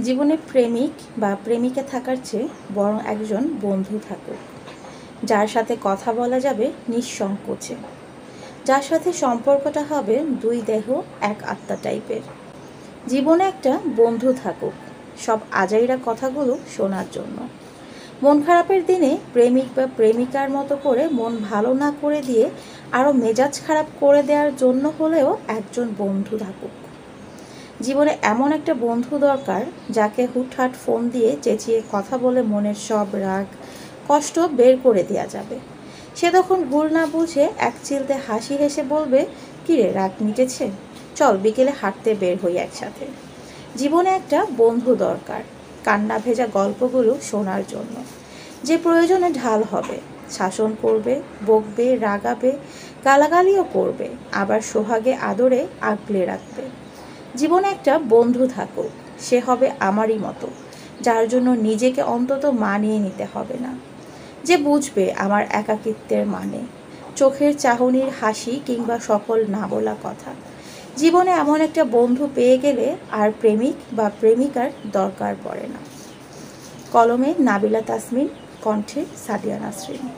জীবনে প্রেমিক বা প্রেমিকা থাকার চেয়ে বরং একজন বন্ধু থাকুক। যার সাথে কথা বলা যাবে নিঃসংকোচে। যার সাথে সম্পর্কটা হবে দুই দেহ, এক আত্মা টাইপের। জীবনে একটা বন্ধু থাকুক। সব আজাইরা কথাগুলো শোনার জন্য। মন খারাপের দিনে প্রেমিক বা প্রেমিকার মতো করে মন ভালো না করে দিয়ে আরও মেজাজ খারাপ করে দেওয়ার জন্য হলেও একজন বন্ধু থাকুক। জীবনে এমন একটা বন্ধু দরকার যাকে হুটহাট ফোন দিয়ে চেঁচিয়ে কথা বলে মনের সব রাগ, কষ্ট বের করে দেওয়া যাবে। সে তখন ভুল না বুঝে এক চিলতে হাসি হেসে বলবে, কিরে রাগ মিটেছে? চল বিকেলে হাঁটতে বের হই একসাথে। জীবনে একটা বন্ধু দরকার, কান্না ভেজা গল্পগুলো শোনার জন্য। যে প্রয়োজনে ঢাল হবে, শাসন করবে, বকবে, রাগাবে, গালাগালিও করবে, আবার সোহাগে আদরে আগলে রাখবে। জীবনে একটা বন্ধু থাকুক, সে হবে আমারই মতো, যার জন্য নিজেকে অন্তত মানিয়ে নিতে হবে না। যে বুঝবে আমার একাকিত্বের মানে চোখের চাহনির হাসি কিংবা সফল না বলা কথা। জীবনে এমন একটা বন্ধু পেয়ে গেলে আর প্রেমিক বা প্রেমিকার দরকার পড়ে না। কলমে নাবিলা তাসমিন, কণ্ঠে সাদিয়া নাসরিন।